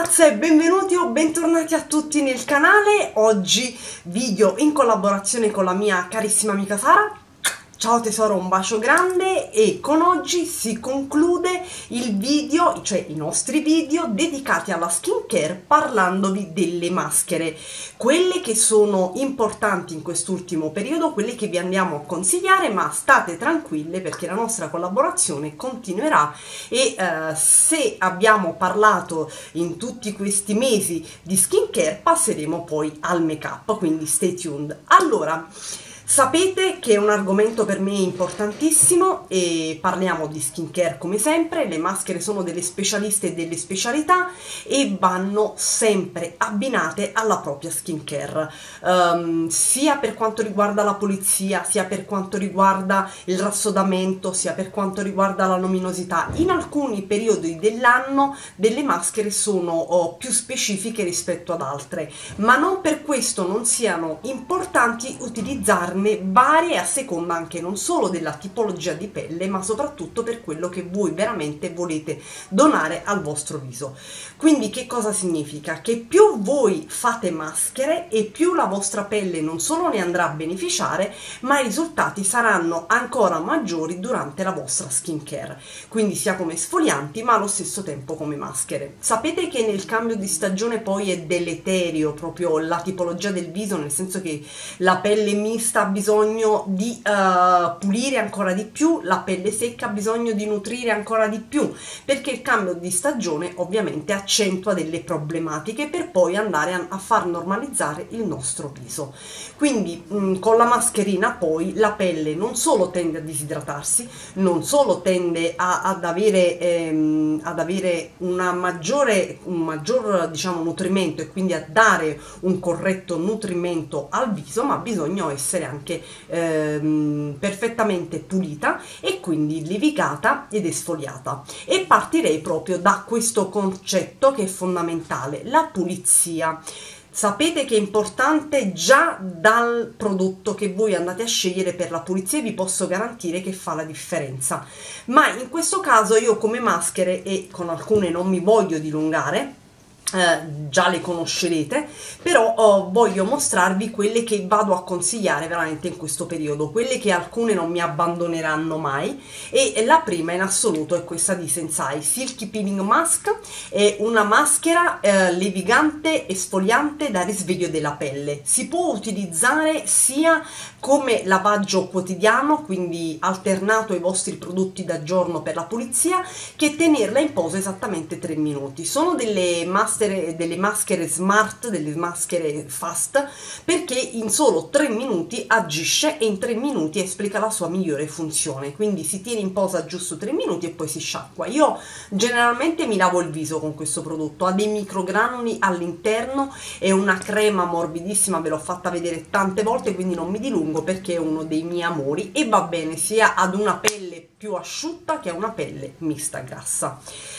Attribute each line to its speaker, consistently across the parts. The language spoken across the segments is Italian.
Speaker 1: ragazze, benvenuti o bentornati a tutti nel canale. Oggi video in collaborazione con la mia carissima amica Sara Ciao tesoro, un bacio grande e con oggi si conclude il video, cioè i nostri video dedicati alla skincare parlandovi delle maschere, quelle che sono importanti in quest'ultimo periodo, quelle che vi andiamo a consigliare, ma state tranquille perché la nostra collaborazione continuerà e eh, se abbiamo parlato in tutti questi mesi di skincare passeremo poi al make up, quindi stay tuned. Allora, Sapete che è un argomento per me importantissimo e parliamo di skincare come sempre, le maschere sono delle specialiste e delle specialità e vanno sempre abbinate alla propria skincare, um, sia per quanto riguarda la pulizia, sia per quanto riguarda il rassodamento, sia per quanto riguarda la luminosità. In alcuni periodi dell'anno delle maschere sono oh, più specifiche rispetto ad altre, ma non per questo non siano importanti utilizzarne farne varie a seconda anche non solo della tipologia di pelle ma soprattutto per quello che voi veramente volete donare al vostro viso. Quindi che cosa significa? che più voi fate maschere e più la vostra pelle non solo ne andrà a beneficiare ma i risultati saranno ancora maggiori durante la vostra skincare. Quindi sia come sfolianti ma allo stesso tempo come maschere. Sapete che nel cambio di stagione poi è deleterio proprio la tipologia del viso nel senso che la pelle mista bisogno di uh, pulire ancora di più, la pelle secca ha bisogno di nutrire ancora di più, perché il cambio di stagione ovviamente accentua delle problematiche per poi andare a, a far normalizzare il nostro viso. Quindi mh, mm, con la mascherina poi la pelle non solo tende a disidratarsi, non solo tende a, ad, avere, ehm, ad avere una maggiore, un maggior diciamo, nutrimento e quindi a dare un corretto nutrimento al viso, ma bisogna essere anche anche ehm, perfettamente pulita e quindi levigata ed esfoliata e partirei proprio da questo concetto che è fondamentale la pulizia Sapete che è importante già dal prodotto che voi andate a scegliere per la pulizia e vi posso garantire che fa la differenza. Ma in questo caso io come maschere e con alcune non mi voglio dilungare eh, già le conoscerete però oh, voglio mostrarvi quelle che vado a consigliare veramente in questo periodo quelle che alcune non mi abbandoneranno mai e la prima in assoluto è questa di Sensai Silky Peeling Mask è una maschera eh, levigante e sfogliante da risveglio della pelle. Si può utilizzare sia come lavaggio quotidiano quindi alternato ai vostri prodotti da giorno per la pulizia che tenerla in posa esattamente 3 minuti. Sono delle maschere maschere, delle maschere smart, delle maschere fast, perché in solo 3 minuti agisce e in 3 minuti esplica la sua migliore funzione. Quindi si tiene in posa giusto 3 minuti e poi si sciacqua. Io generalmente mi lavo il viso con questo prodotto, ha dei microgranuli all'interno, è una crema morbidissima, ve l'ho fatta vedere tante volte, quindi non mi dilungo perché è uno dei miei amori e va bene sia ad una pelle più asciutta che una pelle mista grassa.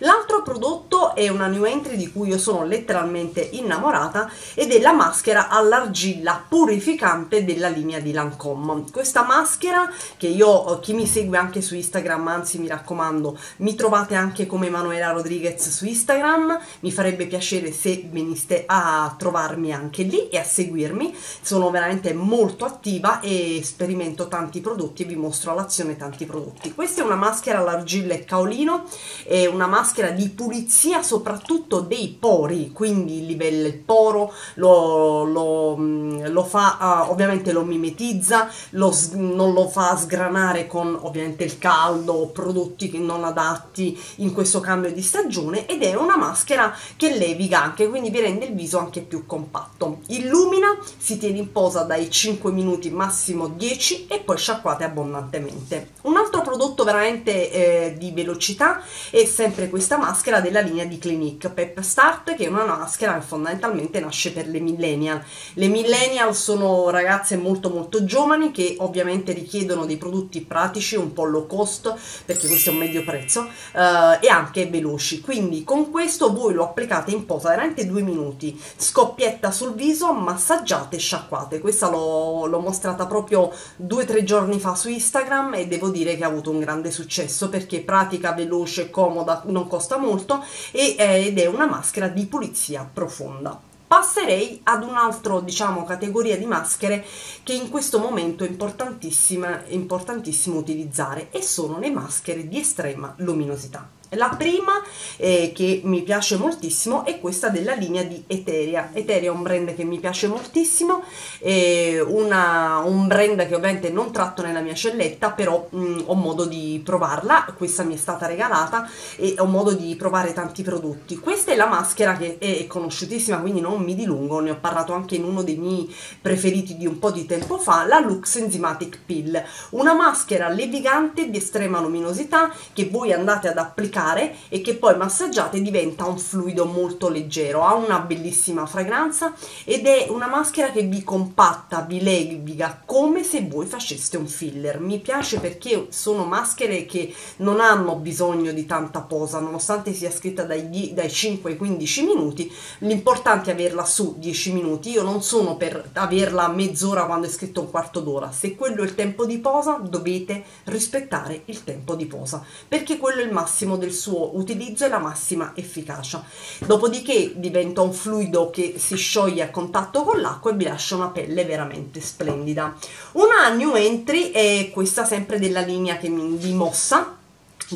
Speaker 1: L'altro prodotto è una new entry di cui io sono letteralmente innamorata ed è la maschera all'argilla purificante della linea di Lancome. Questa maschera che io, chi mi segue anche su Instagram, anzi mi raccomando, mi trovate anche come Manuela Rodriguez su Instagram, mi farebbe piacere se veniste a trovarmi anche lì e a seguirmi, sono veramente molto attiva e sperimento tanti prodotti e vi mostro all'azione tanti prodotti. Questa è una maschera all'argilla e caolino, è una maschera di pulizia soprattutto dei pori quindi livella il poro, lo, lo, mm, lo fa, uh, ovviamente lo mimetizza, lo, non lo fa sgranare con ovviamente il caldo prodotti non adatti in questo cambio di stagione ed è una maschera che leviga anche, quindi vi rende il viso anche più compatto. Illumina, si tiene in posa dai 5 minuti massimo 10 e poi sciacquate abbondantemente. Un altro prodotto veramente eh, di velocità è sempre questa maschera della linea di Clinique Pep Start Art che è una maschera che fondamentalmente nasce per le millennial. Le millennial sono ragazze molto molto giovani che ovviamente richiedono dei prodotti pratici, un po' low cost perché questo è un medio prezzo eh, e anche veloci. Quindi con questo voi lo applicate in posa veramente due minuti, scoppietta sul viso, massaggiate e sciacquate. Questa l'ho mostrata proprio due o tre giorni fa su Instagram e devo dire che ha avuto un grande successo perché pratica, veloce, comoda, non costa molto e, eh, ed è una maschera di pulizia profonda. Passerei ad un'altra diciamo categoria di maschere che in questo momento è importantissima, importantissimo utilizzare e sono le maschere di estrema luminosità la prima eh, che mi piace moltissimo è questa della linea di Eteria. Eteria è un brand che mi piace moltissimo, una, un brand che ovviamente non tratto nella mia celletta, però mh, mm, ho modo di provarla, questa mi è stata regalata e ho modo di provare tanti prodotti. Questa è la maschera che è conosciutissima, quindi non mi dilungo, ne ho parlato anche in uno dei miei preferiti di un po' di tempo fa, la Lux Enzymatic Pill, una maschera levigante di estrema luminosità che voi andate ad applicare massaggiare e che poi massaggiate diventa un fluido molto leggero, ha una bellissima fragranza ed è una maschera che vi compatta, vi leviga come se voi faceste un filler. Mi piace perché sono maschere che non hanno bisogno di tanta posa, nonostante sia scritta dai, dai 5 ai 15 minuti, l'importante è averla su 10 minuti. Io non sono per averla mezz'ora quando è scritto un quarto d'ora, se quello è il tempo di posa dovete rispettare il tempo di posa, perché quello è il massimo del suo utilizzo e la massima efficacia. Dopodiché diventa un fluido che si scioglie a contatto con l'acqua e vi lascia una pelle veramente splendida. Una new entry è questa sempre della linea che mi, di Mossa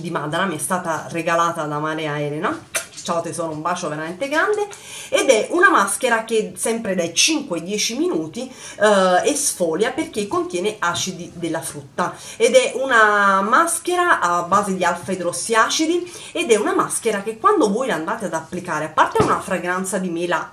Speaker 1: di Madara, mi è stata regalata da Maria Elena ciao tesoro un bacio veramente grande. Ed è una maschera che sempre dai 5 ai 10 minuti eh, esfolia perché contiene acidi della frutta. Ed è una maschera a base di alfa idrossiacidi ed è una maschera che quando voi la andate ad applicare a parte una fragranza di mela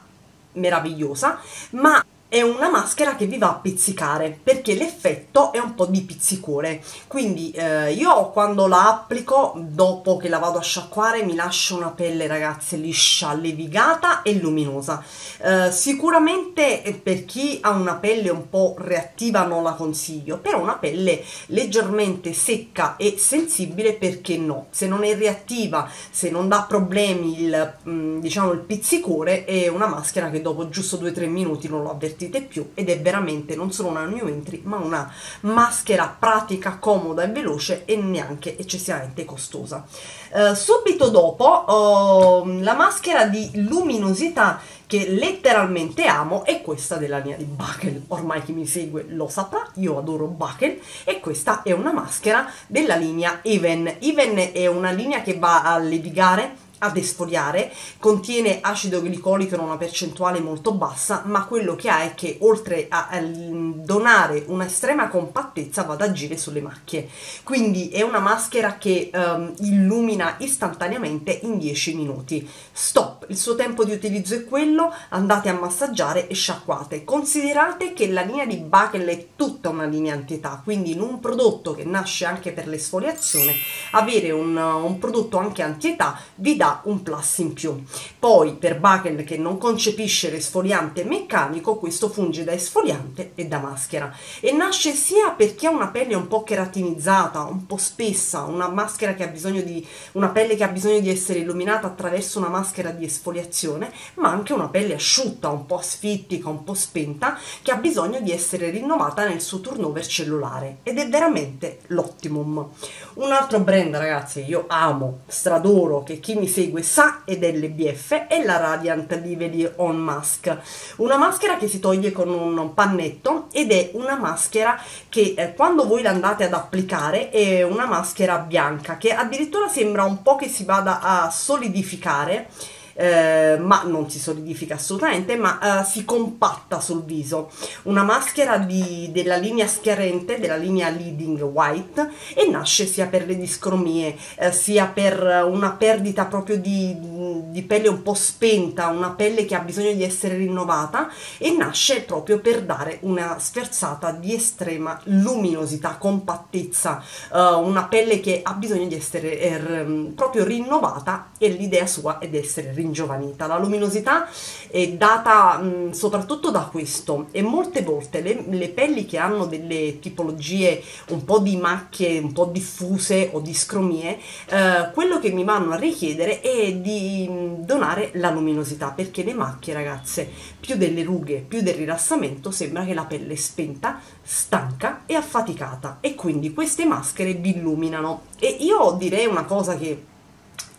Speaker 1: meravigliosa ma è una maschera che vi va a pizzicare perché l'effetto è un po' di pizzicore quindi eh, io quando la applico dopo che la vado a sciacquare mi lascia una pelle ragazze liscia, levigata e luminosa. Eh, sicuramente eh, per chi ha una pelle un po' reattiva non la consiglio però una pelle leggermente secca e sensibile perché no? Se non è reattiva se non dà problemi il, mm, diciamo il pizzicore è una maschera che dopo giusto 2-3 minuti non lo avvertisce avvertite più ed è veramente non solo una new entry ma una maschera pratica, comoda e veloce e neanche eccessivamente costosa. Uh, subito dopo uh, la maschera di luminosità che letteralmente amo è questa della linea di Buckle, ormai chi mi segue lo saprà, io adoro Buckle e questa è una maschera della linea Even. Even è una linea che va a levigare ad esfoliare, contiene acido glicolico in una percentuale molto bassa, ma quello che ha è che oltre a, a donare un'estrema compattezza va ad agire sulle macchie. Quindi è una maschera che um, illumina istantaneamente in 10 minuti. Stop, il suo tempo di utilizzo è quello, andate a massaggiare e sciacquate. Considerate che la linea di Buckle è tutta una linea antietà, quindi in un prodotto che nasce anche per l'esfoliazione, avere un, un prodotto anche antietà vi dà un plus in più. Poi per Bakel che non concepisce l'esfoliante meccanico, questo funge da esfoliante e da maschera e nasce sia perché ha una pelle un po' keratinizzata, un po' spessa, una maschera che ha bisogno di una pelle che ha bisogno di essere illuminata attraverso una maschera di esfoliazione, ma anche una pelle asciutta, un po' asfittica, un po' spenta, che ha bisogno di essere rinnovata nel suo turnover cellulare ed è veramente l'optimum. Un altro brand, ragazzi, io amo, stradoro, che chi mi segue segue sa ed è l'EBF è la Radiant Lively On Mask una maschera che si toglie con un pannetto ed è una maschera che eh, quando voi la andate ad applicare è una maschera bianca che addirittura sembra un po' che si vada a solidificare eh, ma non si solidifica assolutamente, ma eh, si compatta sul viso. Una maschera di, della linea schiarente, della linea Leading White e nasce sia per le discromie, eh, sia per una perdita proprio di, di pelle un po' spenta, una pelle che ha bisogno di essere rinnovata e nasce proprio per dare una sferzata di estrema luminosità, compattezza, uh, una pelle che ha bisogno di essere er, proprio rinnovata e l'idea sua è di essere rinnovata ringiovanita. La luminosità è data mh, soprattutto da questo e molte volte le, le, pelli che hanno delle tipologie un po' di macchie un po' diffuse o di scromie, eh, quello che mi vanno a richiedere è di mm, donare la luminosità perché le macchie ragazze più delle rughe più del rilassamento sembra che la pelle è spenta stanca e affaticata e quindi queste maschere vi illuminano e io direi una cosa che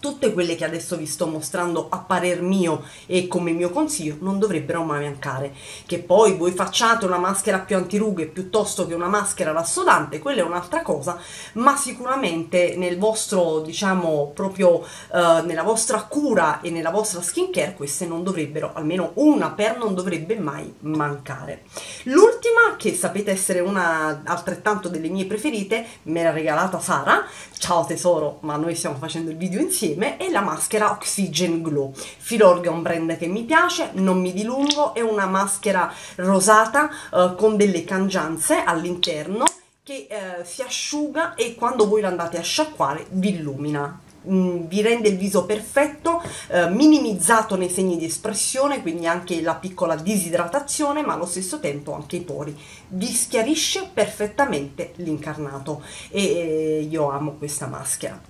Speaker 1: tutte quelle che adesso vi sto mostrando a parer mio e come mio consiglio non dovrebbero mai mancare. Che poi voi facciate una maschera più antirughe piuttosto che una maschera rassodante quella è un'altra cosa ma sicuramente nel vostro diciamo proprio eh, nella vostra cura e nella vostra skincare queste non dovrebbero almeno una per non dovrebbe mai mancare. L'ultima che sapete essere una altrettanto delle mie preferite me l'ha regalata Sara. Ciao tesoro ma noi stiamo facendo il video insieme insieme è la maschera Oxygen Glow. Filorga è un brand che mi piace, non mi dilungo, è una maschera rosata eh, con delle cangianze all'interno che eh, si asciuga e quando voi la andate a sciacquare vi illumina Mm, vi rende il viso perfetto, eh, minimizzato nei segni di espressione, quindi anche la piccola disidratazione, ma allo stesso tempo anche i pori. Vi schiarisce perfettamente l'incarnato e eh, io amo questa maschera.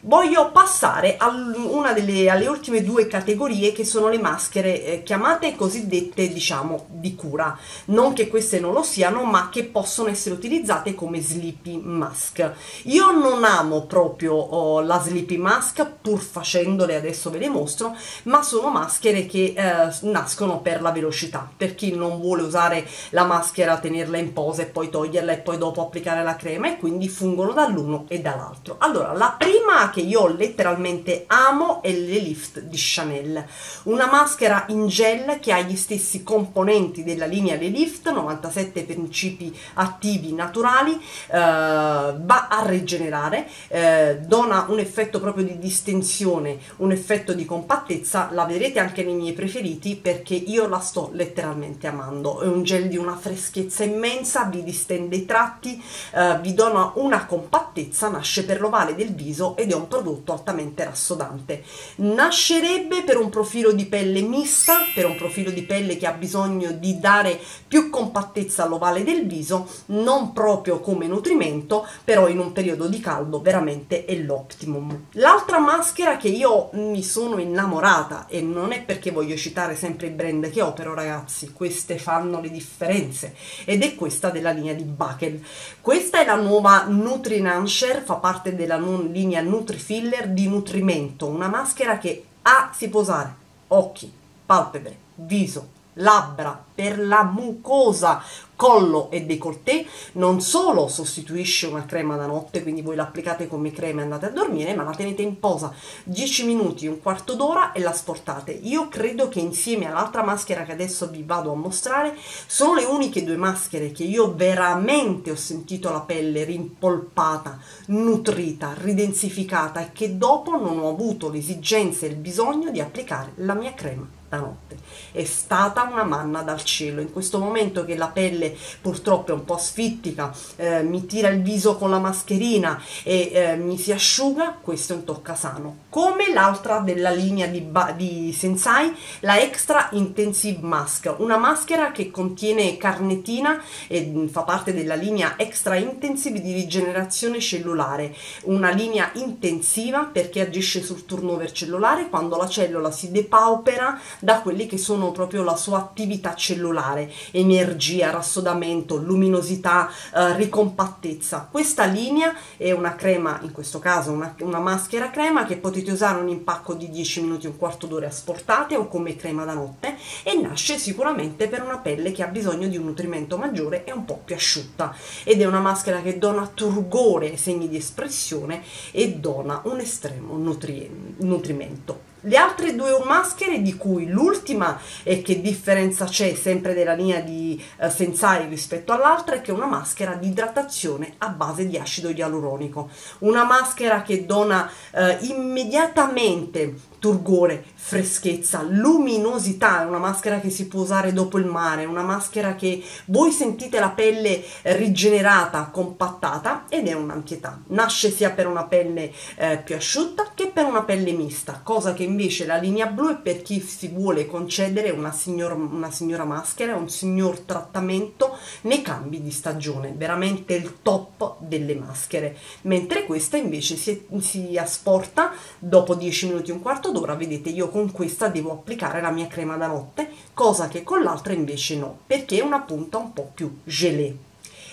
Speaker 1: Voglio passare a una delle alle ultime due categorie che sono le maschere eh, chiamate cosiddette diciamo di cura. Non che queste non lo siano, ma che possono essere utilizzate come sleepy mask. Io non amo proprio oh, la sleepy mask pur facendole adesso ve le mostro ma sono maschere che eh, nascono per la velocità per chi non vuole usare la maschera tenerla in posa e poi toglierla e poi dopo applicare la crema e quindi fungono dall'uno e dall'altro allora la prima che io letteralmente amo è le lift di Chanel una maschera in gel che ha gli stessi componenti della linea le lift 97 principi attivi naturali eh, va a rigenerare eh, dona un effetto proprio di distensione, un effetto di compattezza, la vedrete anche nei miei preferiti perché io la sto letteralmente amando. È un gel di una freschezza immensa, vi distende i tratti, eh, vi dona una compattezza, nasce per l'ovale del viso ed è un prodotto altamente rassodante. Nascerebbe per un profilo di pelle mista, per un profilo di pelle che ha bisogno di dare più compattezza all'ovale del viso, non proprio come nutrimento, però in un periodo di caldo veramente è l'optimum. L'altra maschera che io mi sono innamorata e non è perché voglio citare sempre i brand che ho, però ragazzi, queste fanno le differenze ed è questa della linea di Bakel. Questa è la nuova Nutrinancer, fa parte della linea Nutrifiller di nutrimento, una maschera che A si può usare occhi, palpebre, viso, labbra, per la mucosa, collo e décolleté, non solo sostituisce una crema da notte, quindi voi l'applicate come crema e andate a dormire, ma la tenete in posa 10 minuti, un quarto d'ora e la sportate. Io credo che insieme all'altra maschera che adesso vi vado a mostrare, sono le uniche due maschere che io veramente ho sentito la pelle rimpolpata, nutrita, ridensificata e che dopo non ho avuto l'esigenza e il bisogno di applicare la mia crema notte. È stata una manna dal cielo. In questo momento che la pelle purtroppo è un po' asfittica, eh, mi tira il viso con la mascherina e eh, mi si asciuga, questo è un toccasano. Come l'altra della linea di, di Sensai, la Extra Intensive Mask, una maschera che contiene carnetina e mm, fa parte della linea Extra Intensive di rigenerazione cellulare, una linea intensiva perché agisce sul turnover cellulare quando la cellula si depaupera da quelli che sono proprio la sua attività cellulare, energia, rassodamento, luminosità, eh, ricompattezza. Questa linea è una crema, in questo caso una, una maschera crema che potete usare un impacco di 10 minuti, un quarto d'ora asportate o come crema da notte e nasce sicuramente per una pelle che ha bisogno di un nutrimento maggiore e un po' più asciutta ed è una maschera che dona turgore ai segni di espressione e dona un estremo nutrimento. Le altre due maschere, di cui l'ultima, e che differenza c'è sempre della linea di eh, Sensai rispetto all'altra, è che è una maschera di idratazione a base di acido ialuronico. Una maschera che dona eh, immediatamente turgore, freschezza, luminosità, è una maschera che si può usare dopo il mare, una maschera che voi sentite la pelle rigenerata, compattata ed è un'antietà. Nasce sia per una pelle eh, più asciutta che per una pelle mista, cosa che invece la linea blu è per chi si vuole concedere una, signor, una signora maschera, un signor trattamento nei cambi di stagione, veramente il top delle maschere, mentre questa invece si, si asporta dopo 10 minuti, un quarto d'ora, vedete io con questa devo applicare la mia crema da notte, cosa che con l'altra invece no, perché è una punta un po' più gelée.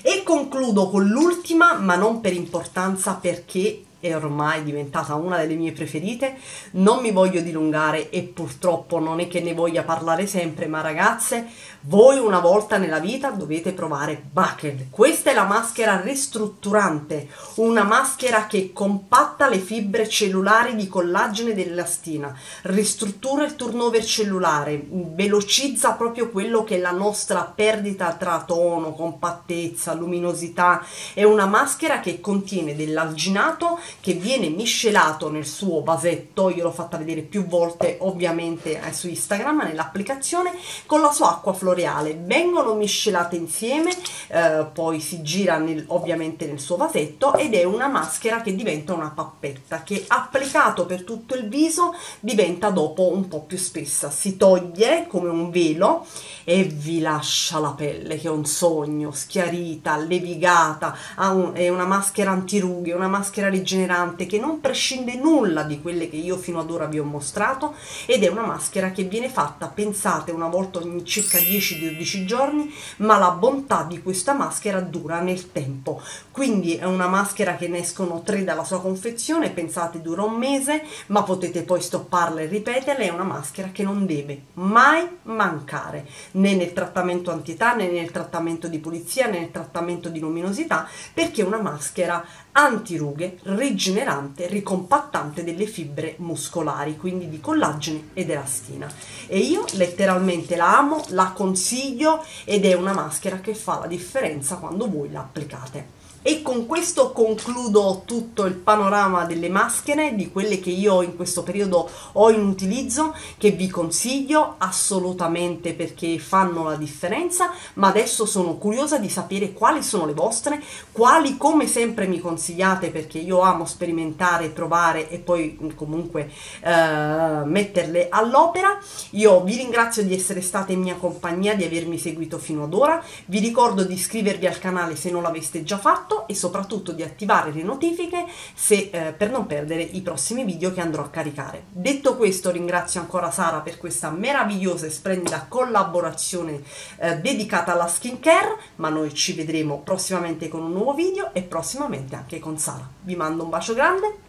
Speaker 1: E concludo con l'ultima, ma non per importanza perché è ormai diventata una delle mie preferite. Non mi voglio dilungare e purtroppo non è che ne voglia parlare sempre, ma ragazze, voi una volta nella vita dovete provare Buckle. Questa è la maschera ristrutturante, una maschera che compatta le fibre cellulari di collagene dell'elastina, ristruttura il turnover cellulare, velocizza proprio quello che è la nostra perdita tra tono, compattezza, luminosità. È una maschera che contiene dell'alginato che viene miscelato nel suo vasetto, io l'ho fatta vedere più volte ovviamente eh, su Instagram nell'applicazione, con la sua acqua floreale, vengono miscelate insieme, eh, poi si gira nel, ovviamente nel suo vasetto ed è una maschera che diventa una pappetta che applicato per tutto il viso diventa dopo un po' più spessa, si toglie come un velo e vi lascia la pelle che è un sogno, schiarita, levigata, un, è una maschera antirughe, una maschera rigenerata rigenerante che non prescinde nulla di quelle che io fino ad ora vi ho mostrato ed è una maschera che viene fatta, pensate, una volta ogni circa 10-12 giorni, ma la bontà di questa maschera dura nel tempo. Quindi è una maschera che ne escono tre dalla sua confezione, pensate dura un mese, ma potete poi stopparla e ripeterla, è una maschera che non deve mai mancare, né nel trattamento antietà, né nel trattamento di pulizia, né nel trattamento di luminosità, perché è una maschera antirughe, rigenerante, ricompattante delle fibre muscolari, quindi di collagene ed elastina. E io letteralmente la amo, la consiglio ed è una maschera che fa la differenza quando voi la applicate. E con questo concludo tutto il panorama delle maschere, di quelle che io in questo periodo ho in utilizzo, che vi consiglio assolutamente perché fanno la differenza, ma adesso sono curiosa di sapere quali sono le vostre, quali come sempre mi consigliate perché io amo sperimentare, provare e poi mm, comunque eh, metterle all'opera. Io vi ringrazio di essere state in mia compagnia, di avermi seguito fino ad ora, vi ricordo di iscrivervi al canale se non l'aveste già fatto e soprattutto di attivare le notifiche se, eh, per non perdere i prossimi video che andrò a caricare. Detto questo ringrazio ancora Sara per questa meravigliosa e splendida collaborazione eh, dedicata alla skincare, ma noi ci vedremo prossimamente con un nuovo video e prossimamente anche con Sara. Vi mando un bacio grande